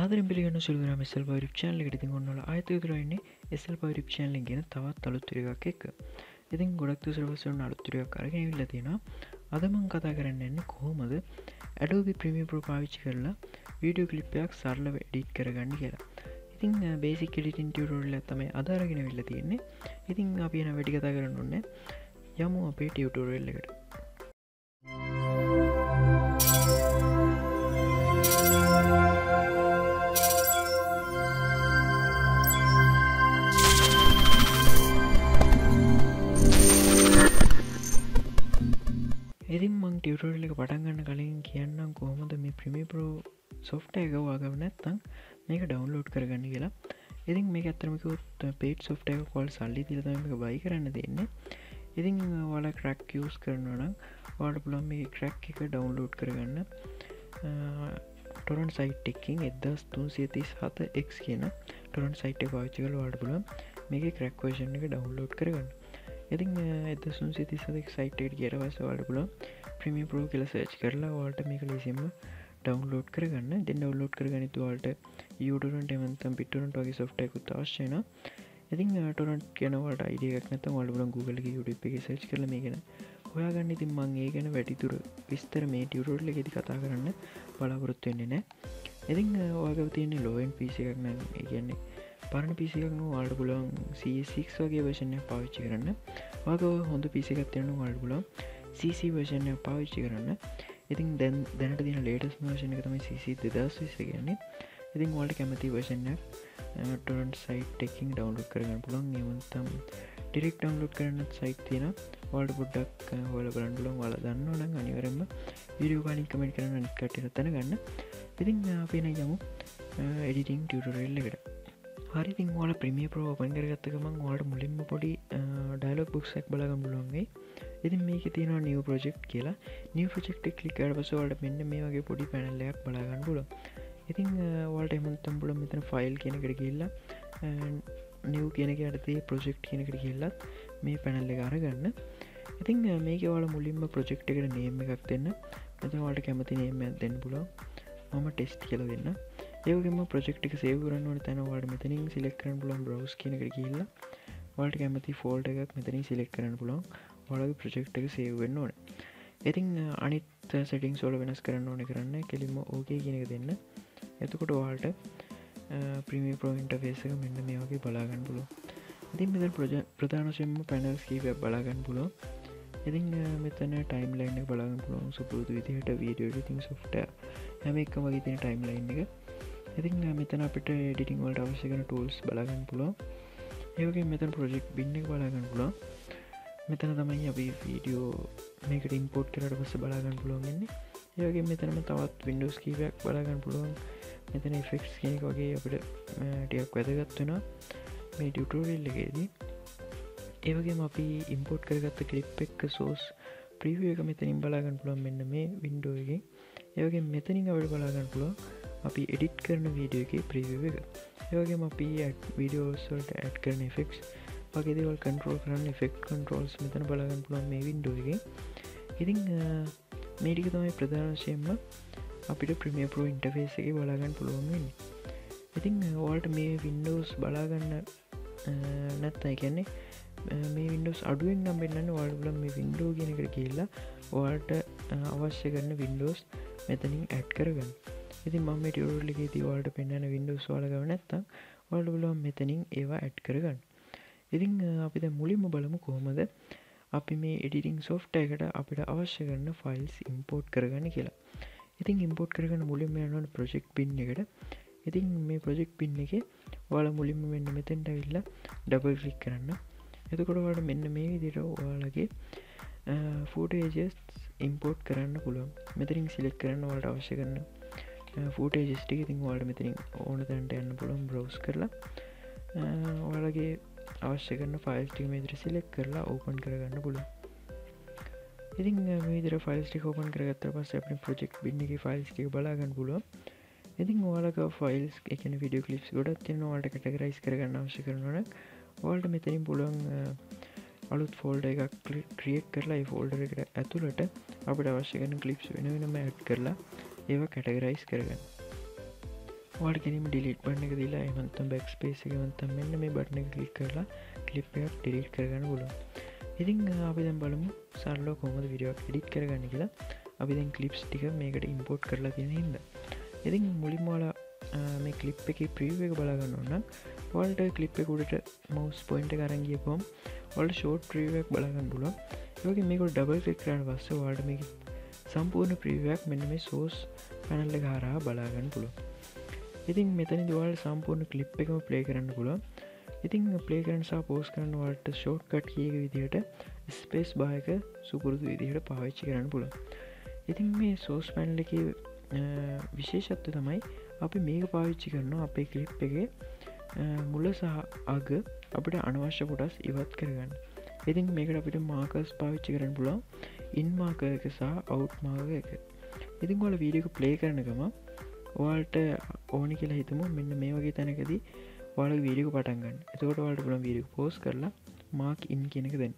සාදරෙන් පිළිගන්න සුළුගරම එසල් පරිප් චානල එකති ඔන්නල අයතතුරන්නේ එසල් පරිප් චානල ගෙන තවත් අලුත්තුරක් එක් ඉතින් ගොඩක් තුසරවසන අලුත්තුරයක් කරගෙන විල්ල තියෙන අදමං කතා කරන්න එන්න කොහොමද ඇඩෝබි ප්‍රමිය ප්‍රෝ පාවිච්චි කරලා වීඩියෝ කලිප්පයක් සරලව එඩිට් කරගන්න කියලා. ඉතින් බේසික් ටිටින් ටියටෝරල් ඇතමයි අදාරගෙන වෙල්ල තියෙන්නේ. ඉතින් අපි එන වැඩි කතා කරන්න ඔන්න යමු අපේ ටියවටෝරල් ඉතින් මං ටියවටෝරල් එක පටන්ගන්න කලින් කියන්නම් කොහොමද මේ ප්‍රමි ප්‍රෝ සොෆ්ට එක වාගව නැත්තං මේක ඩවන්ලෝඩ් කරගන්න කියලා. ඉතින් මේ ඇතරමකුත් පේට් සොෆ්ට එක කොල් සල්ලි තිලතම එක බයි කරන්න දෙන්නේ. ඉතින් වල ක්‍රක් යස් කරනනම් වාට පුළන් මේ ක්‍රැක් එක ඩවන්ලෝඩ් කරගන්න. ටොරන් සයිට් එකින් එදස් තුන් සියතිස් හත එක් කියන ටොරන් සයිට් එක පාච්චිකල වාට පුලන් මේක ක්‍රක්වේෂන් එක ඩවන්ලෝඩ් කරගන්න. ඉතින් එදසුන් සිති සදක් සයිට් කියරවස වාට පුල ප්‍රමිය පරෝ කියල සර්ච් කරලා වාට මේක ලෙසිම ඩවන්ලෝඩ් කරගන්න දෙ ඩවලෝඩ් කරගනිතුවාට යුටරන්ට එමන්තම් පිටරන්ට වගේ සොෆ්ට එකකුත් අවශ්‍යන ඉතින් ටොරන්ට කියනවට අයිඩියක් නැත වලබල Google YouTube එක සච් කරල මේ ගෙන හොයාගන්න ඉතින් මං ඒ ගැන වැඩිතුර විස්තර මේ ටියුරෝල්ල එකෙති කතා කරන්න බලාපොරොත්තු වෙන්නේ නෑ ඉතින් ඔයාගව තියන්නේ ලෝවන් පිසි එකක් නම් ඒ කියන්නේ පරණ පිසිකක්න වාල්ට පුලන් සක් වගේ වශනය පාවිච්චි කරන්න. වග හොඳ පිසිකත්යනු වල්ට පුලන් සC වර්ෂණය පාවිච්චි කරන්න. ඉතින් දැන් දැනට දින ලේටස් වර්ෂණ එක තමයි සි දෙදස් විස කියන්නේ. ඉතින් වල්ට කැමති වර්ෂණය ටොරන්ට සයිට් ටෙකින් ඩවන්ලෝඩ් කරගන්න පුළන් එමතම් ටිරෙක් ඩවන්ලෝඩ් කරන්න සයිට් තියෙන වල්ට පොඩ්ඩක් හොල බලන්ඩුලන් වල දන්න නං අනිවරම විඩියෝ කාලින් කමෙන්ට කරන්න කට තැන ගන්න ඉතින් අපේන යමු එඩිටිං ටියටරෙල්ල එකට හරිතින් වාල ප්‍රමිය ප්‍රෝ පන් කරගත්තකමන් වාට මුලින්ම පොඩි ඩයිලොක් බුක්සක් බලගම් බලුවන්ගේ ඉතින් මේක තියෙන නිව ප්‍රජෙක්් කියලා. නිය ප්‍රජෙක්් කලිකට පසවලට මෙන්න මේ වගේ පොඩි පැනල්ලයක් බලාගන්න පුල ඉතින් වල්ට එමන්තම් පුල මෙතන ෆයිල් කියනකට කියල්ලා නිව් කියනක අටතේ ප්‍රජෙක්් කියනකට කියල්ලත් මේ පැනල්ල අරගන්න. ඉතින් මේක වාල මුලින්ම ප්‍රජෙක්් එකට නේම එකක් දෙන්න. මෙතවාට කැමති නේම දෙන්න පුලෝ මම ටෙස්ට් කියල දෙන්න. ඒකම ප්‍රෙක්්ටික සේවරන්න වන තැනවාට මෙතනින් සිලෙක් කරන පුලන් බ්‍රවස් කියනක කියල්ලා වලට කැමති ෆෝල්ට එකක් මෙතනින් සිලෙක් කරන පුලන් වලගේ ප්‍රජෙක්් එක සේවෙන්න ඕන. ඉතින් අනිත් සටිං සෝල වෙනස් කරන්න ඕන කරන්න කෙලිම ඕකේ කියනක දෙන්න. එතකොට වාල්ට ප්‍රමිය ප්‍රෝයින්ට ෆේසක මෙන්න මේ වගේ බලාගන්න පුලො ඉතින් මෙත ප්‍රජ ප්‍රධානශයෙන්ම පැනල්ස් කීව බලාගන්න පුලො ඉතින් මෙතන ටයිම් ලයින්න බලාගන්න පුලොන් සුපුරුදු විදිහට වීඩියෝ ඉතින් සොෆ්ට හැම එක්ක වගේ තින ටයිම් ලයින් එක. ඉතින් මෙතන අපිට එඩිටිං වලට අවශ්‍යකන ටූල්ස් බලාගන්න පුලො ඒවගේ මෙතන ප්‍රජෙක්් බින්න බලාගන්න පුලො මෙතන තමයි අපි වීඩියෝ මේකට ඉම්පෝට් කරට පස්ස බලාගන්න පුළුවන්ගන්නේ ඒවගේ මෙතනම තවත් වින්ඩෝස් කීවයක් බලාගන්න පුළුවන්. මෙතන ෆෙක්ස් කෙනෙක් වගේ අපිට ටියක් වැදගත්වෙන මේ ටියුටෝරිල් එකේදී. ඒවගේ අපි ඉම්පෝට් කරගත්ත කලිප් එක්ක සෝස් ප්‍රීවිය එක මෙතනින් බලාගන්න පුළුවන් මෙන්න මේ වින්ඩෝගේ ඒවගේ මෙතනින් අවඩ බලාගන්න පුළුව අපි එඩිට් කරන වීඩියෝ එක ප්‍රීවිය එක. ඒවගේ අපි වීඩියෝස්වල්ට ඇඩ් කරන ෆෙක්ස් වගේදවල් කන්ටරෝල් කරන්න ෆෙක්් කන්ටරෝල්ස් මෙතන බලාගන්න පුළුවන් මේ වින්ඩෝගේ ඉතිං මේටික තමයි ප්‍රධානශයෙන්ම අපිට ප්‍රමිය පරෝ ඉන්ටෆේස් එක බලාගන්න පුළුවන් ඉතිං ඕල්ට මේ වින්ඩෝස් බලාගන්න නැත්තයි කියන්නේ මේ වින්ඩෝස් අඩුවෙන් නම් පෙන්න්න වල්ගල මේ වින්ඩෝ ගෙනකට කියල්ලා ඔවාට අවශ්‍ය කරන වින්ඩෝස් මෙතනින් ඇඩ් කරගන්න. ඉති මම ටියවරලිගේ තිවාට පෙන්න්න වින්ඩෝස් වාලගව නැත්තම් වල්ඩ බලුවන් මෙතනින් ඒවා ඇඩ් කරගන්න. ඉතිං අපිද මුලින්ම බලමු කොහොමද අපි මේ එඩිටිං සෝෆ්ට එකට අපිට අවශ්‍ය කරන්න ෆයිල්ස් ඉම්පෝට් කරගන්න කියලා. ඉතින් ඉම්පෝට් කරගන්න මුලින්ම යනට ප්‍රජෙක්් පින් එකට. ඉතින් මේ ප්‍රජෙක්් පින් එක වාල මුලින්ම මෙන්න මෙතැන්ට විල්ලා ඩබල් ලික් කරන්න. එතකොටවාට මෙන්න මේ විදිර ඔයාලගේ ෆෝටේජස් ඉම්පෝට් කරන්න පුළුවන්. මෙතරින් සිලෙක් කරන්න වලට අවශ්‍ය කරන්න Uh, ෆෝටේජස්ටික ඉතින් වාට මෙතරින් ඕන තැන්ට යන්න පුළුවන් බ්‍රවස් කරලා. Uh, ඔයාලගේ අවශ්‍ය කරන ෆයිල්ටික මෙදිර සිලෙක් කරලා ඕපන් කරගන්න පුළුවන්. ඉතින් මේදර ෆයිල්ස්ටි කෝපන් කරගත්ත පස් අප ප්‍රජෙක්් බින්නගේ ෆයිල්ස්ටික බලාගන්න පුළුව ඉතින් ඕලක ෆයිල්ස් එකන විඩිය කලිප් ගොඩත් තින වාට කටගරයිස් කරගන්න අවශ්‍ය කරනන වල්ට මෙතනින් පුළුවන් uh, අලුත් ෆෝල්ඩ එකක් ක්‍රියෙක් කරලා ෆෝල්ඩර එකට ඇතුළට අපට අවශ්‍ය කරන කලිප්ස් වෙන වෙනම ඇඩ් කරලා ඒව කැටගරයිස් කරගන්න. වාට ගැනීම ඩිලිට් බන්න එක දිලා එමන්තම් බැක් ස්පේස එක මන්තම් මෙන්න මේ බට්න කලික් කරලා කලිප් එකක් ඩිලිට් කරගන්න පුලු ඉතින් අපි දැම් බලමු සල්ලෝ කොමද විඩියක් ඩිට් කරගන්න කියලා. අපි දැන් කලිප්ස් ටික මේකට ඉම්පෝට් කරලා තියෙන හිද ඉතින් මුලින්මලා මේ කලිප් එක ප්‍රීව එක බලාගන්න ඔන්න වල්ට කලිප් එකුඩට මවස් පොයින්ට කරංගියපොම් වල්ට ෂෝට් ප්‍රීවක් බලාගන්න පුල යෝක මේක ඩබල් ක්ලික්රන් වස්ස වාට මේ සම්පූර්ණ ප්‍රීවයක් මෙන්න මේ සෝස් පැනල්ල හරහා බලාගන්න පුළුව ඉතින් මෙතනි දවල් සම්පූර්ණ කලිප් එකම ප්ලේ කරන්න පුළුව ඉතින් ප්ලේ කරන්සා පෝස් කරන්න වලට ෂෝට් කට් කියක විදිහට ස්පේස් බායක සුපුරුදු විදිහට පාවිච්චි කරන්න පුළ ඉතින් මේ සෝස් පැන්ල එක විශේෂත්ව තමයි අපි මේක පාවිච්චි කරන්න අපේ කලිප් එක. මුල සහ අග අපිට අනවශ්‍ය කොටස් ඉවත් කරගන්න. ඉතින් මේකට අපිට මාකස් පාවිච්චි කරන්න පුලා ඉන්මාක එක සහ අවුට් මාග එක. ඉතින් ගොල වීඩියක ප්ලේ කරනකම ඔයාල්ට ඕනි කියලා හිතමු. මෙන්න මේ වගේ තැනකදී වාල වීඩියක පටන්ගන්න එතකොට වාට පුළ වීඩිය පෝස් කරලා මාක් ඉන් කියනක දෙන්න.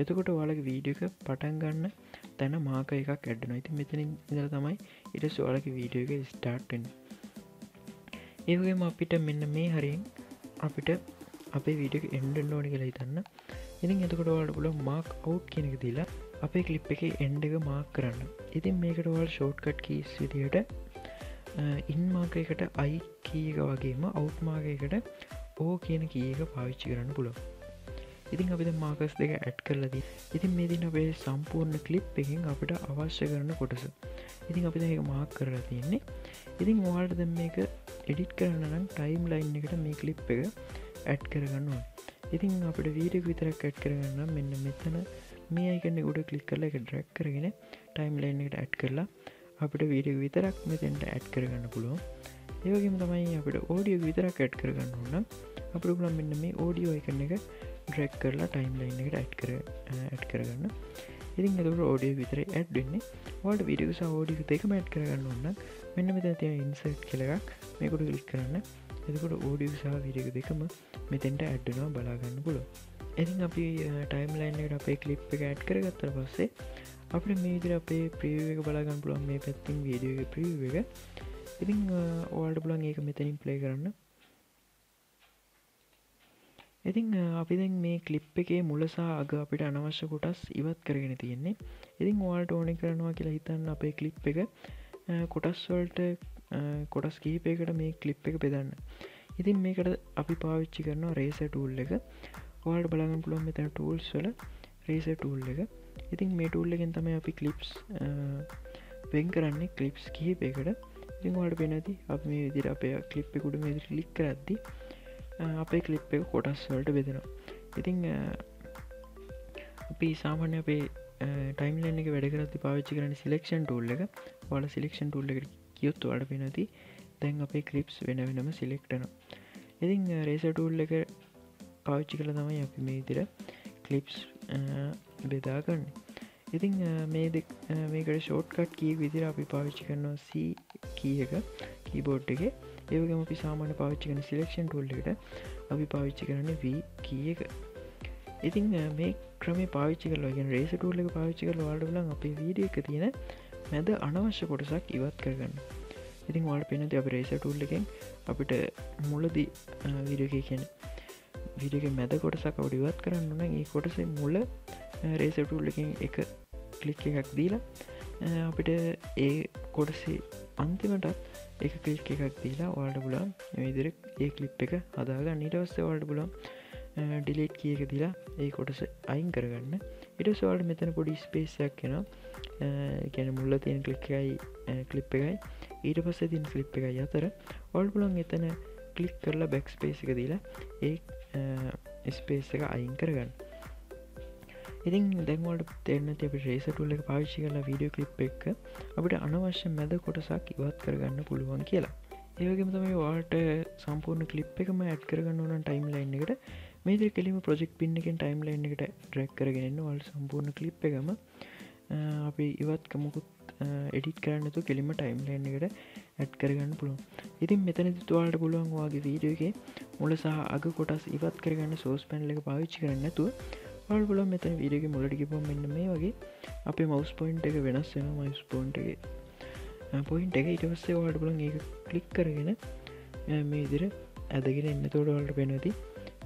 එතකොට වාලක වීඩියක පටන්ගන්න තැන මාක එකක් ඇඩ්න ඉති මෙතනින් ඉදර තමයි ඉට සෝලක වීඩියෝ එක ස්ටාර්ට්ෙන් ඒවගේම අපිට මෙන්න මේ හරියෙන් අපිට අපේ විඩිය එන්ඩ ඕනි කියලා හිතන්න. ඉතින් එතකොට වලට පුල මාක් අව් කෙනෙක දීලා අපේ කලිප් එක එන්ඩ එක මාක් කරන්න. ඉතින් මේකට වල් ෂෝට්කට් කීස් විදියට ඉන්මාකයකට අයි කීක වගේම අවු්මාගයකට ඕ කියන කියක පාවිච්චි කරන්න පුළො ඉතින් අපිට මාකස් දෙක ඇඩ් කරලදී ඉතින් මේදින අපේ සම්පූර්ණ කලිප් එකින් අපිට අවශ්‍ය කරන කොටස. ඉතින් අපිට ඒක මාක් කරලා තියෙන්නේ. ඉතින් මොහල්ට දෙම එක එඩිට් කරන්න නම් ටයිම් ලයින් එකට මේ කලිප් එක ඇඩ් කරගන්නවා ඉතින් අපට වීඩිය විතරක් ඇඩ් කරගන්න මෙන්න මෙතන මේ අයිකන්න උඩ කලික් කරලා එක ඩ්‍රක් කරගෙන ටයිම් ලයින් එකට ඇඩ් කරලා අපට වීඩිය විතරක් මෙතැන්ට ඇඩ් කරගන්න පුළුවන්. ඒවගේම තමයි අපට ඕඩිය විතරක් ඇඩ් කරගන්න ඕන්න අපට පුලන් මෙන්න මේ ඕඩියෝ එකන එක ඩ්‍රැක් කරලා ටයිම් ලයින් එකට ඇඩ් කර ඇඩ් කරගන්න. ඉතින් එතුට ඕඩිය විතර ඇඩ් වෙන්නේ. වල්ට විඩියස ෝඩිය දෙකම ඇඩ් කරගන්න ඔන්න මෙන්න මෙත තිය ඉන්සට් කෙලක් මේකොට කලික් කරන්න. එතකොට ඕඩිය සහ විඩියක දෙකම මෙතෙන්ට ඇඩ්ඩනවා බලාගන්න පුල ඉතින් අපි ටයිම් ලයින්ට අපේ කලිප් එක ඇඩ් කරගත්තර පස්සේ අපට මේ විදිර අපේ ප්‍රීව එක බලාගන්න පුළන් මේ පැත්තින් වීඩියෝ එක ප්‍රීව එක. ඉතිං ඕල්ට පුලන් ඒක මෙතනින් ප්ලේ කරන්න. ඉතිං අපි දැන් මේ කලිප් එකේ මුලසා අග අපිට අනවශ්‍ය කොටස් ඉවත් කරගෙන තියෙන්නේ. ඉතින් වාල්ට ඕනි කරනවා කියලා හිතන්න අපේ කලිප් එක කොටස්වල්ට කොටස් කීපයකට මේ කලිප් එක පෙදන්න ඉතින් මේකට අපි පාවිච්චි කරනවා රේස ටූල් එක. වාට බලගන්න පුළුවන් මෙතන ටූල්ස් වල රේස ටූල් එක. ඉතින් මේ ටූල් එකෙන් තමයි අපි කලිප්ස් වෙන් කරන්නේ කලිප්ස් කිහිපයකට ඉතින් වාට පෙනති අප මේ විදිර අපේ කලිප් එකුඩ මේ ලික් කරද්දි අපේ කලිප් එක කොටස් වලට බෙදෙනවා. ඉතිං අපි සාමාන්‍ය අපේ ටයිම්ලන්න එක වැඩ කරති පාවිච්චි කරන සිලෙක්ෂන් ටූල් එක. වල සිලෙක්ෂන් ටූල් එක කියයුත් වඩ පෙනති දැන් අපේ කලිප්ස් වෙන වෙනම සිලෙක්ටන ඉතින් රේස ටූල් එක පාවිච්චි කළ තමයි අපි මේ ඉදිර කලිප්ස් බෙදාගන්න ඉතිං මේ මේකට ෂෝට්කට් කී විදිර අපි පාවිච්චි කරනවා සී කිය එක කීබෝඩ් එක. ඒවගේම අපි සාමාන්‍ය පාවිච්චි කන සිලෙක්ෂන් ටුල්ලට අපි පාවිච්චි කරන්න වී කිය එක. ඉතිං මේ ක්‍රම පාවිච්චි කලගෙන රේස ටූල්ල එක පාවිච්චි කල වාඩලන් අපේ වීඩිය එක තියෙන මැද අනවශ්‍ය කොටසක් ඉවත් කරගන්න. ඉතින් වාට පෙනති අප රේස ටූල් එකෙන් අපිට මුලදී විඩියක කියන විඩියක මැද කොටසක් අවඩ ඉවත් කරන්න නම් ඒ කොටස මුල රේස ටූල් එකින් එක කලික් එකක් දීලා අපිට ඒ කොටසේ අන්තිමටත් එක කලික් එකක් දීලා වාඩ පුලන් විදිර ඒ කලිප් එක හදාගන්න. නිටවස්ස වාඩ පුලන් ඩිලේට් කියක දිලා ඒ කොටස අයින් කරගන්න. ඉට සවාට මෙතන පොඩි ස්පේසයක් කෙන ගැන මුල්ල තියෙන කලික්කයි කලිප් එකයි. ඊට පස්ස තින් කලිප් එකයි අතර. ඔල් පුලන් එතන කලික් කරලා බැක් ස්පේස එක දීලා ඒ ස්පේස් එක අයින් කරගන්න. ඉතින් දැන්වලට තෙන්න අප රේසටුල්ල එක පාවිච්චි කරලා වීඩියෝ කලිප් එක අපිට අනවශ්‍ය මැද කොටසක් ඉවත් කරගන්න පුළුවන් කියලා. ඒවගේම තමයි වාට සම්පූර්ණ කලිප් එකම ඇඩ් කරගන්න ඕන ටයිම් ලයින් එකට මේද කෙලිම ප්‍රජෙක්් පින්න එකෙන් ටයිම් ලයින් එකට ඩ්‍රැක් කරගෙනන්න වල් සම්පූර්ණ කලිප් එකම අපි ඉවත්කමකුත් එඩිට කරන්නතු කෙලිම ටයිම් ලයින් එකට ඇඩ් කරගන්න පුළුවන්. ඉතින් මෙතන තුවාලට පුළුවන් වගේ වීඩියෝගේ මුල සහ අග කොටස් ඉවත් කරගන්න සෝස් පැන්ල එක පාවිච්චි කරන්නතු වල් පුල මෙතන වීඩියගේ මුලටික පො මෙන්න මේ වගේ. අපේ මවස් පොයින්ට එක වෙනස් වෙන මයිස් පොන්ටගේ පොයින්ට එක ඉටවස්සේ වාට පුලන් ඒ කලික් කරගෙන මේ ඉදිර ඇදගෙන එන්න. තෝඩවලට පෙනති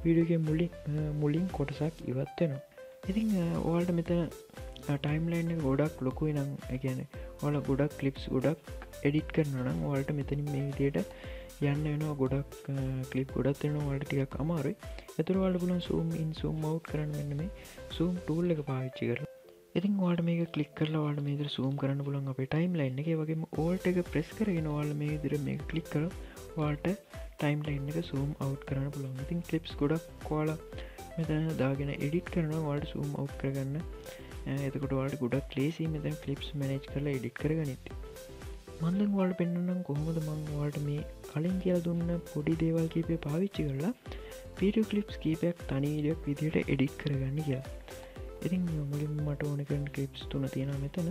වීඩියගේ මුලින් මුලින් කොටසක් ඉවත්වෙනවා ඉතිං ඕල්ට මෙතන ටයිම්ලයින්න ගොඩක් ලොකුයි නම් ගැන ඕල ගොඩක් කලිප්ස් ගොඩක් එඩිට් කරනනම් වලට මෙතනින් මේ විදියට යන්න වෙනවා ගොඩක් කලිප් ගොඩත් වෙන වලට ටිකක් අමාරුයි. එතුරවාල පුලන් සූම් ඉන් සූම් මව් කරන්න මෙන්න මේ සූම් ටූල් එක පාවිච්චි කර ඉතින් වාට මේක කලික් කරලා වාට මේදර සූම් කරන්න පුලන් අපේ ටයිම් ලයින්න එක වගේ ඕල්ට එක ප්‍රෙස් කරගෙන වාල මේ දිර මේ කලික් කර වාට ටයිම් ලයින් එක සූම් අව් කරන්න පුළන් ඉතින් කලිප්ස් ගොඩක් කවාල මෙතන දාගෙන එඩිට් කරන වාට සූම් අව් කරගන්න. එතකොට වාට ගොඩක් ලේසි මෙතැන් ෆලිප්ස් මනේජ් කරලා එඩිට් කරගනිති මන්දන් වාට පෙන්න්නම් කොහොමද මං වාට මේ කලින් කියල දුන්න පොඩි දේවල් කීපය පාවිච්චි කරලා පීඩිය කලිප්ස් කීපයක් තනීඩයක් විදියට එඩිට් කරගන්න කියලා. ඉතින් මුලින් මට ඕන කරන කලිප්ස් තුන තියෙන මෙතන.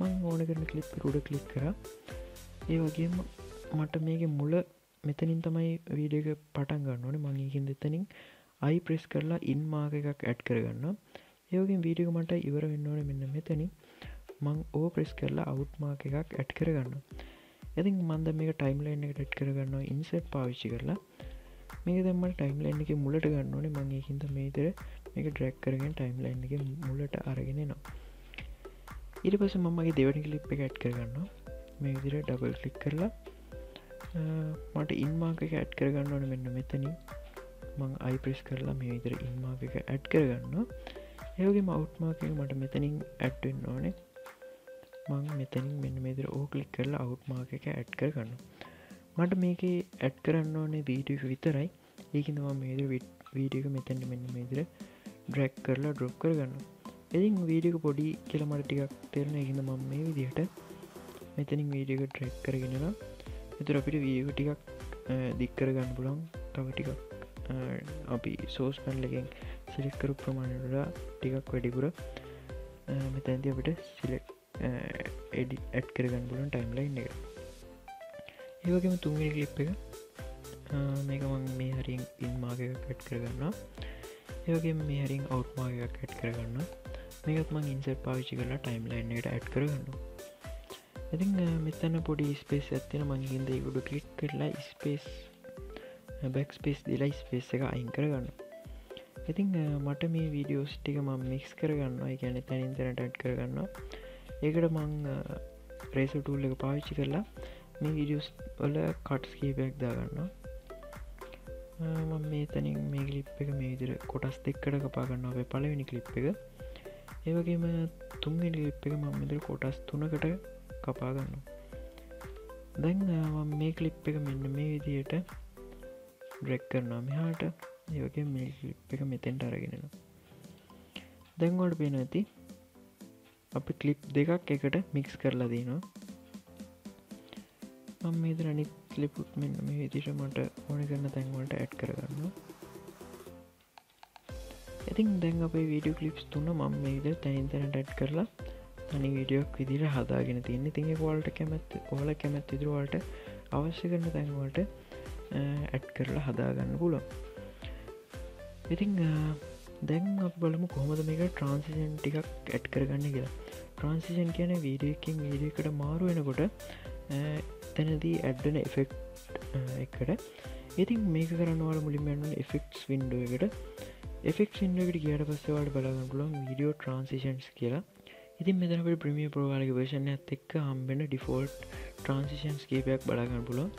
මං ඕන කරන කලිප් රුඩ කලික් කර. ඒ වගේම මට මේක මුල මෙතනින් තමයි වීඩියක පටන් ගන්න ඕන. මංකින් දෙතනින් අයි ප්‍රෙස් කරලා ඉන් මාග එකක් ඇඩ් කරගන්න ඒවගේ වීඩියක මට ඉවර වෙන්න ඕන මෙන්න මෙතනින්. මං ඕ ප්‍රෙස් කරලා අවුට් මාක එකක් ඇඩ් කරගන්න ඉතින් මන්ද මේක ටයිම්ලයින් එක ටැට් කරගන්න ඉන්සට් පාවිච්චි කරලා මේක දෙම ටයිම්ලයින් එක මුලට ගන්න ඕනේ මංගේකින්ද මේතර මේක ඩ්‍රැක් කරගෙන ටයිම්ලයින් එක මුලට අරගෙන නවා ඉට පස මමගේ දෙවනි කලිප් එක ඇට් කරගන්න මේ විදිර ඩබල් කලික් කරලා මට ඉන්මාක එක ඇට් කරගන්න ඕන මෙන්න මෙතනින් මං අයිප්‍රෙස් කරලා මේ විදිර ඉන්මාක එක ඇට් කරගන්න ඒවගේ මවට්මාක මට මෙතනින් ඇට්වෙන්න ඕනේ මං මෙතනින් මෙන්න මෙදිර ඕ කලික් කරලා අවුට්මාක එක ඇට් කරගන්න මට මේක ඇට් කරන්න ඕනේ වීඩිය විතරයි. ඒකනවා මේද වීඩියක මෙතැන්ට මෙන්න මේදිර ඩ්‍රැක් කරලා ඩ්‍රොප් කරගන්න ඉතින් වීඩියක පොඩි කියලමට ටිකක් තෙරෙන එකන්න මම මේ විදිහට මෙතනින් වීඩියක ට්‍රැක් කරගෙනවා එතුර අපිට වීඩියක ටිකක් දික්කරගන්න පුළන් තව ටිකක් අපි සෝස් පැන්ලගෙන් සිලික්කරු ප්‍රමාණයට ටිකක් වැඩිපුර මෙතැන්ති අපිට සිලෙක් එඩි ඇඩ් කරගන්න පුලන් ටයිම්ලයින් එක. ඒවගේම තුන්ගනි කලිප් එක මේක මං මේ හරින් ඉන්මාගක කට් කරගන්නවා. ඒවගේ මේ හරින් අවට්මාගයක් ඇට් කරගන්න මේකත් මං ඉන්සර් පාවිච්චි කරලා ටයිම් ලයින්නට ඇට් කරගන්න ඉතින් මෙතන්න පොඩි ස්පේස් ඇත්තින මංගින්ද ගුඩු කලික් කරලා ස්පේස් බැක් ස්පේස් දිලා ස්පේස් එක අයින් කරගන්න ඉතිං මට මේ වීඩියෝස් ටික ම මික්ස් කරගන්න ගැන තැනින් තැනට ඇට් කරගන්න ඒකට මං රේසටූල් එක පාවිච්චි කරලා මේ වීඩියෝස් වල කට්ස් කීපයක් දාගන්නවා. මම මේ තනින් මේ ගලිප් එක මේ විදිර කොටස් දෙක්කට කපාගන්න අපේ පලවෙනි කලිප් එක. ඒවගේම තුන්ගෙන ලිප් එක මම මෙදර කොටස් තුනකට කපාගන්න දැන් මේ කලිප් එක මෙන්න මේ විදියට බ්‍රෙක් කරනවා මෙහාට. ඒවගේ මේ ලිප් එක මෙතෙන්ට අරගෙනවා දැන්වඩ පේන ඇති අපි කලිප් දෙකක් එකට මික්ස් කරලා දනවා. මම මේද අනිත් ලිපුත් මෙන්න මේ විදිට මට ඕන කරන තැන්වලට ඇඩ් කරගන්න ඉතින් දැන් අපේ වීඩියෝ කලිප්ස් තුන්න මම මේ විද තැනින්තරට ඇඩ් කරලා තනි වීඩියෝක් විදිර හදාගෙන තියන්නේ. තිඟ වලට කැමැත් ඕල කැමැත් ඉදිරුවලට අවශ්‍ය කරන තැන්වලට ඇඩ් කරලා හදාගන්න පුලො ඉතිං දැන් අප බලමු කොහොමද මේක ට්‍රන්සිෂන් ටිකක් ඇඩ් කරගන්න කියලා. ට්‍රන්සිෂන් කියන වීඩියකින් වීඩියකට මාරු වෙනකොට එතනදී ඇඩ්ඩන එෆෙක්් එකට. ඉතින් මේක කරන්නවාල මුලින්මන්න එෆෙක්ස් වින්ඩෝ එකට. එෆෙක් ඉන්ඩකට කියට පස්සවාට බලගන්න පුලන් වීඩියෝ ට්‍රන්සිෂන්ස් කියලා. ඉතින් මෙතනට ප්‍රමිය ප්‍රවාලක වර්ෂණ ඇත් එක්ක හම්බෙන ඩිෆෝල්ට් ට්‍රන්සිෂන්ස් කීපයක් බලගන්න පුලොන්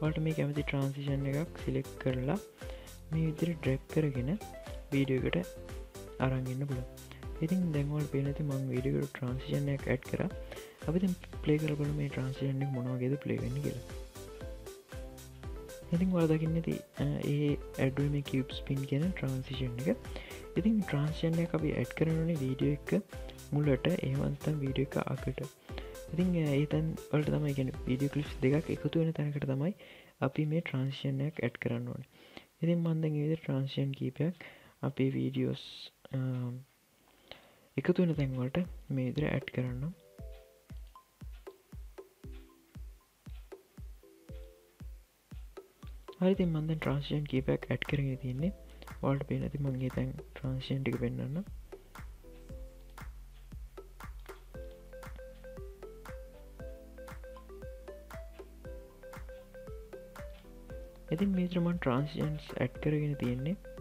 වලට මේ කැමති ට්‍රන්සිෂන් එකක් සිලෙක් කරලා මේ විදිර ඩ්‍රැප් කරගෙන වීඩියෝකට අරගන්න පුළ ඉතින් දැන්වල් පේනති මං වීඩියකට ට්‍රන්සිෂණයක් ඇඩ් කර. අපි පලේ කරබල මේ ට්‍රන්සිෂන්ක් මොනවාගේද පලේවෙන්න කියලා. ඉතින් වලදකින්න ඇති ඒ ඇඩුව මේ කිව්ස් පින් කියන ට්‍රන්සිෂන් එක. ඉතින් ට්‍රන්ස්ෂණය අපි ඇඩ් කරනනේ වීඩියෝ එක මුල්ලට ඒවන්තම් වීඩියෝ එක අකට ඉතින් ඒතන් වලට තමයි ගෙන වීඩියෝ කලිස් දෙකක් එකතු වෙන තැනකට තමයි අපි මේ ට්‍රන්ස්ෂණයක් ඇඩ් කරන්න ඕන. ඉතින් මන්දන් විද ට්‍රන්ස්ෂන් කීපයක් අපි වීඩියෝස් එකතු වෙන තැන්වලට මේ ඉදිර ඇඩ් කරන්නම් හරිති මන්ද ට්‍රන්සිෂන් කීපයක් ඇඩ් කරගෙන තින්නේ වල්ට පේ නැති මගේ තැන් ට්‍රන්සිෂන් ටික පෙන්න්න ඉතින් මේත්‍රමන් ට්‍රන්සිෂන්ස් ඇඩ් කරගෙන තියෙන්නේ.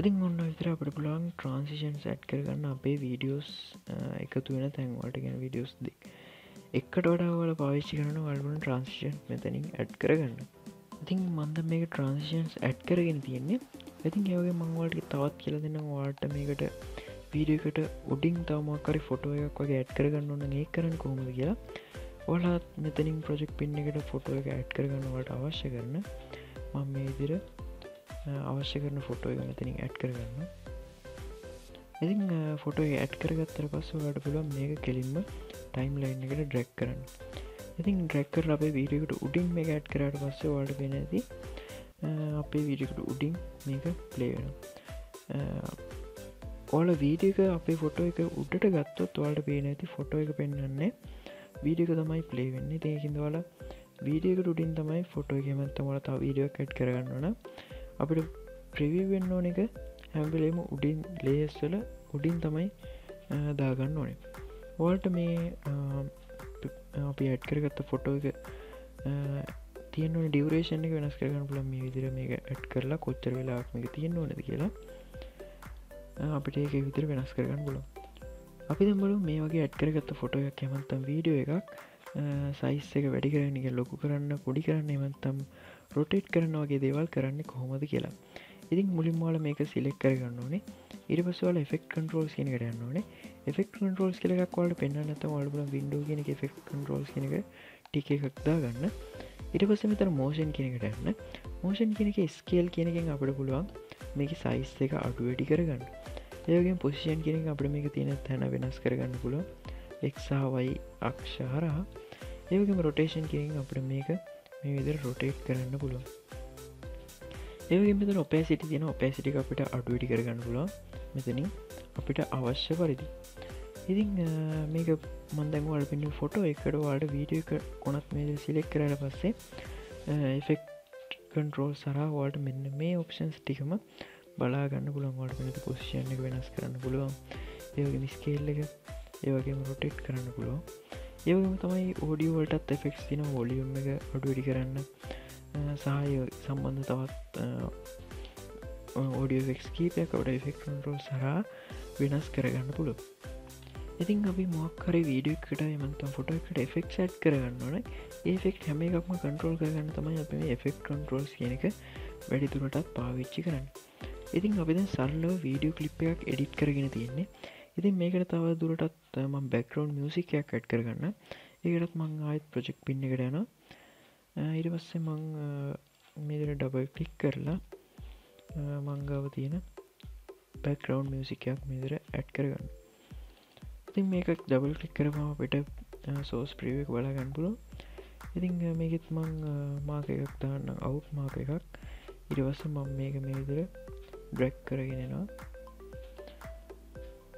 ඉතින් ඔන්න විතර අපට පුළන් ට්‍රන්සිෂන් සැට් කරගන්න අපේ වීඩියෝස් එකතු වෙන තැන්වට ගෙන විඩියෝස් දෙ. එක්කට වඩාවල පාවිච්චි කරන වල්බන ට්‍රන්සිෂන් මෙතනින් ඇඩ් කරගන්න. ඉතින් මන්ද මේක ට්‍රන්සිෂන්ස් ඇඩ් කරගෙන තියෙන්නේ. ඉතින් ඒවගේ මංවලට තවත් කියල දෙන්න වාට මේකට වීඩියකට උඩින් තවමක්කරි ෆොටෝ එකක් වගේ ඇඩ් කරගන්න ඕන ඒ කරන කොහොමද කියලා ඔලාත් මෙතනින් ප්‍රජෙක්් පින්න එකට ෆොටෝ එක ඇඩ් කරගන්නවට අවශ්‍ය කරන මම මේ ඉදිර අවශ්‍ය කරන ෆොටෝ එක මෙතනින් ඇඩ් කරගන්න. ඉතින් ෆොටෝ ඇඩ් කරගත්තර පස්සු වට පුළුවන් මේක කෙලින්ම ටයිම් ලයින් එකට ඩ්‍රැක් කරන්න. ඉතින් ඩ්‍රැක්කර අපේ වීඩියකට උඩින් මේ ඇඩ් කරට පස්ස වාට පෙන ඇති අපේ වීඩියකට උඩින් මේක ප්ලේවෙන ඕල වීඩියක අපේ ෆොටෝ එක උඩට ගත්තොත් වාට පේන ඇති ෆොටෝ එක පෙන්න්නන්නේ වීඩියක තමයි ප්ලේ වෙන්නේ. ඒකින්දවල වීඩියක උඩින් තමයි ෆොටෝ එකමත්තමට තා වීඩියෝ කැට් කරගන්නන අපිට ප්‍රවීවෙන්න ඕන එක හැම්බලේම උඩින් ලේස්වල උඩින් තමයි දාගන්න ඕනේ. ඕල්ට මේ අපි ඇඩ් කරගත්ත ෆොටෝ එක තියන ඩියවරේෂන් එක වෙනස් කරගන්න පුළ මේ විදිර මේක ඇඩ් කරලා කොච්චර වෙලාක්මක තියෙන ඕනද කියලා. අපිට ඒක විතර වෙනස් කරගන්න පුලො අපි දෙමලු මේ වගේ ඇඩ් කරගත්ත ෆොටෝ එකක් එමන්තම් වීඩියෝ එකක් සයිස් එක වැඩි කරන්න එක ලොකු කරන්න පොඩි කරන්න එමන්තම් රොටේට් කරනවාගේ දේවල් කරන්න කොහොමද කියලා. ඉතින් මුලින්මාල මේක සිලෙක් කරගන්න ඕනේ. ඉරි පසවල එෆෙක් කන්ටරෝල්ස් කියන කරන්න ඕනේ. එෆෙක් කන්ටරෝල්ස් කෙලක් වලට පෙන්න්න නත වලබල බින්ඩෝ කියන ෆෙක් කන්ටරෝල්ස් කෙනක ටික එකක්දා ගන්න ඉට පස මෙතර මෝෂන් කෙනෙකට යන්න. මෝෂන් කෙනෙක ස්කේල් කියනකින් අපට පුළුවන් මේක සයිස් එක අඩු වැඩි කරගන්න. ඒගේ පොසිෂන් කෙනෙක් අපට මේක තියෙන තැන වෙනස් කරගන්න පුළුව එක්සාවයි අක්ෂහරහා ඒවගේම රොටේෂන් කියෙන් අපට මේක මේ විදිර රොටේට් කරන්න පුළුවන්. ඒවගේ ඔපේ සිටි තියෙන ඔපේ සිටි අපිට අඩුවටි කරගන්න පුලුව මෙතනින් අපිට අවශ්‍ය පරිදි. ඉතිං මේක මන්දැන්වල් පින්න ෆොටෝ එකට වාට වීඩියෝ කොනත් මේ සිලෙක් කරට පස්සේ එෆෙක්් කන්ටරෝල් සරවාට මෙන්න මේ ඔප්ෂන්ස් ටිකම බලාගන්න පුළන් වාට පනත පොසිෂන් එක වෙනස් කරන්න පුළුවන්. ඒවගේ මිස්කේල් එක ඒවගේම රොටෙට් කරන්න පුළුවන්. ඒවගේම තමයි ඕඩියවලටත් එෆෙක්ස් තින ෝලියම් එක අඩුවඩි කරන්න සහය සම්බන්ධ තවත් ඕඩියෆෙක්ස් කීපයක් වට එෆෙක් රෝල් සහ වෙනස් කරගන්න පුළුව ඉතින් අපි මොක්කර වීඩියකට එමන්තම් ෆොට එකට එෆෙක් සට් කරගන්නන ඒෆෙක් හැම එකක්ම කන්ට්‍රෝල් කරගන්න තමයි අප එෆෙක් කන්ට්‍රෝල්ස් කියන එක වැඩිතුරටත් පාවිච්චි කරන්න. ඉතින් අපිද සල්ලෝ වීඩියෝ කලිප් එකක් එඩිට් කරගෙන තියෙන්නේ. ඉතින් මේකට තව දුරටත් ම බැක්රෝන් මියසිකයක් කට් කරගන්න. ඒකටත් මං ආයත් ප්‍රජෙක්් පින්න එකට යන ඉට පස්සේ මං මේදර ඩබල් කලික් කරලා මංගාව තියෙන පැක්රවන්් මියසිකයක් මේදර ඇඩ් කරගන්න. ඉතින් මේක ඩබල් කලික් කරම පෙට සෝස් ප්‍රීවක් බලාගන්න පුලො ඉතිං මේකෙත් මං මාක එකක් දාන්න අවු් මාක එකක්. ඉරිවස්ස මං මේක මේදර ඩ්‍රැක් කරගෙනවා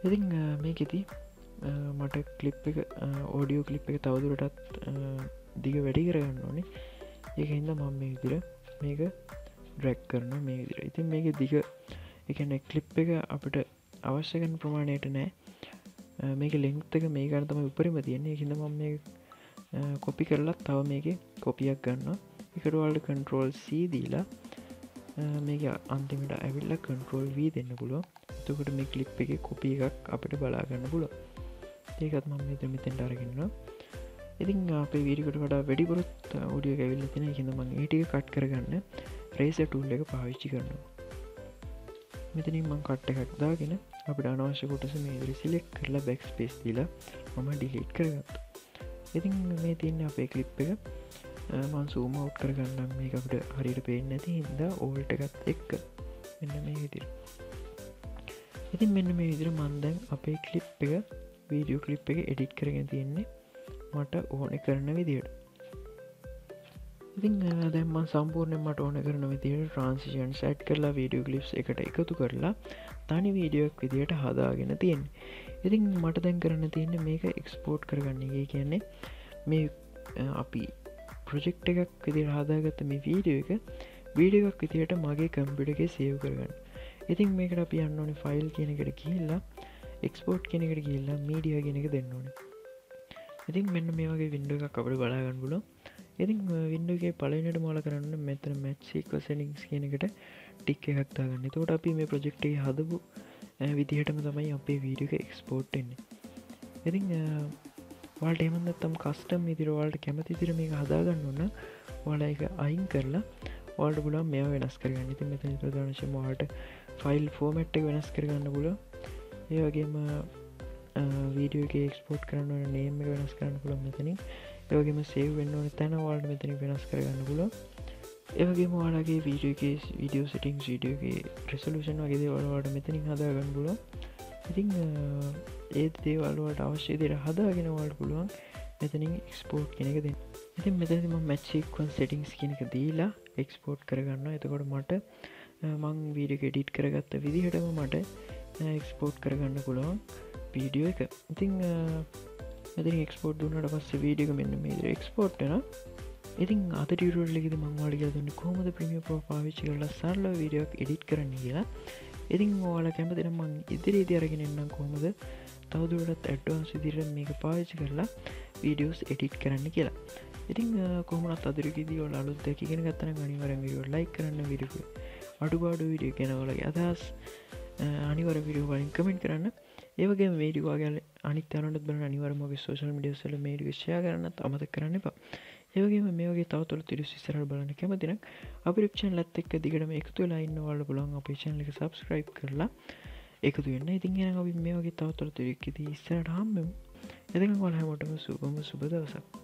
ඉතිං මේකෙති මට කලිප් එක ඕඩියෝ කලිප් එක තවදුරටත් දිග වැඩි කරගන්න ඕනේ. ඒක හින්ද මම මේ විදිර මේක ඩ්‍රැක් කරන මේ විදිර ඉතින් මේක දිග එකන කලිප් එක අපට අවශ්‍යකන් ප්‍රමාණයට නෑ. මේක ලෙංක්තක මේ ගනතම උපරිම තියන්නේ. හිද ම මේ කොපි කරලත් තව මේක කොපියක් ගන්න එකටවල්ට කන්ට්‍රෝල් සී දීලා මේක අන්තිමට ඇවිල්ල කන්ට්‍රෝල් වී දෙන්න පුළුව එතකොට මේ කලිප් එක කොපි එකක් අපිට බලාගන්න පුල ඒකත් මම මෙත මෙතෙන්ට අරගන්න ඉතින් අපේ වීරිකට වඩා වැඩිපුරත් ඔඩිය ඇවිල්ල තින හිඳ මං ඒටික කට් කරගන්න රේස ටූල් එක පාවිච්චි කරනවා. මෙතනින් මං කට්ට එකක් දාගෙන අපට අනවශ්‍ය කොටස මේ සිලෙක් කරලා බැක්ස් පේස් දීලා මම ඩිලිට් කරගත්ත. ඉතින් මේ තියන්න අපේ කලිප් එක මන් සූම අවට් කරගන්නම්. මේ අපට හරිට පේෙන් නැති හින්ද ඕල්ට එකත් එක්ක. මෙන්න මේ විදිර ඉතින් මෙන්න මේ විදිර මන්දැන් අපේ කලිප් එක වීඩියෝ කලිප් එක එඩිට් කරගෙන තියෙන්නේ. මට ඕන කරන විදියට ඉතින් දැම්ම සම්පූර්ණය මට ඕන කරන විදියට ට්‍රන්සිෂන් සැට් කරලා වීඩියෝ කලිප්ස් එකට එකතු කරලා තනි වීඩියෝක් විදියට හදාගෙන තියෙන් ඉතින් මට දැන් කරන්න තියන්න මේක එක්ස්පෝට් කරගන්නගේ කියන්නේ මේ අපි ප්‍රජෙක්් එකක් විදිර හදාගත්ත මේ වීඩියෝ එක වීඩියක් විදියට මගේ කම්පිටගේ සේව් කරගන්න. ඉතින් මේකට අපි යන්න ඕනි ෆයිල් කියනකට කියල්ලා එක්ස්පෝට් කෙනෙකට කියල්ලා මීඩිය කෙනෙක දෙන්න ඕන. ඉතින් මෙන්න මේ වගේ වින්ඩ එකක් අපට බලාගන්න පුලො ඉතින් වින්ඩගේ පලනට මොල කරන්න මෙතන මැත්සික සනිින්ස් කියනකට ටික් එකක්තාගන්න තෝට අපි මේ ප්‍රජෙක්්ටේ හදපු විදිහටම තමයි අපේ වීඩියක එක්ස්පෝර්ට් එන්නේ ඉතින් වාට එමන්දත්තම් කස්ටම් ඉදිරවාල්ට කැමති තිර මේ හදාගන්න ඔන්න වල එක අයින් කරලා වාල්ට පුලා මෙ වෙනස් කරගන්න. ඉති මෙතන ප්‍රධානශමවාට ෆයිල් ෆෝමට් එක වෙනස් කරගන්න පුල ඒවගේම වීඩියෝගේ එක්ස්පෝට් කරන්න නේම එක වෙනස් කරන්න පුළ මෙතනින්. ඒවගේම සේව් වෙන්න ඕන තැන වාල්ට මෙතනින් වෙනස් කරගන්න පුල ඒවගේ මවාලගේ වීඩියෝගේ විඩියෝ සිටිං වීඩියෝගේ ප්‍රසලූෂන් වගේ දේවල්වාට මෙතනින් හදාගන්න පුල ඉතිං ඒත් දේවල්වට අවශ්‍ය දෙර හදාගෙනවාට පුළුවන් මෙතනින් එක්ස්පෝට් කෙනෙක දෙන්න. ඉතින් මෙතනම මැච්චික්වන් සෙටිංස් කියනක දීලා එක්ස්පෝට් කරගන්න එතකොට මට මං වීඩිය ෙඩිට් කරගත්ත විදිහටම මට එක්ස්පෝට් කරගන්න පුළුවන් වීඩියෝ එක. ඉතිං මෙති එක්ස්පෝට් දුන්නට පස්ස වීඩියක මෙන්න මේ එක්ස්පෝට්න ඉතින් අතටියරල්ලෙෙද මංවාඩිය දුන්න කොමද ප්‍රමිය පෝ පාවිච්චි කරලා සරල වීඩියක් එඩිට් කරන්න කියලා. ඉතින් ඕල කැමතින මං ඉදිරි ඉදිරගෙන එන්නම් කොහොමද? තවදුරටත් ඇඩ්වාන්ස් විදිර මේක පාවිච්චි කරලා වීඩියෝස් එඩිට් කරන්න කියලා. ඉතින් කොමත් අදරකිදී ඔල අලුත් දැකිගෙන ගත්තන ගනිවර විඩියෝ ලයි කරන්න විඩිය අඩුබාඩු විඩිය කෙනවලගේ අදහස් අනිවර විඩියෝ වලින් කමෙන්ට් කරන්න. ඒවගේ මේඩිවාගල අනිතරට බල අනිවරමගේ සෝශල් මිඩියසල මේඩි විශ්ෂය කරන්න අමත කරන්න එපා. ඒවගේ මේගේ තවතුර තිරු සිසර බලන්න කැමතින අපි ක්ෂන් ලත් එක් දිගටම එකතු ලයින්න වල පුලන් අපේෂන් එක සබස්ක්‍රයිබ් කරලා එකතු වෙන්න. ඉතින් ගෙන අපි මේ වගේ තවතුර තිරක්කිති ඉස්සරට හම්මමු එදක කොල් හැමෝටම සුබම සුබදවසක්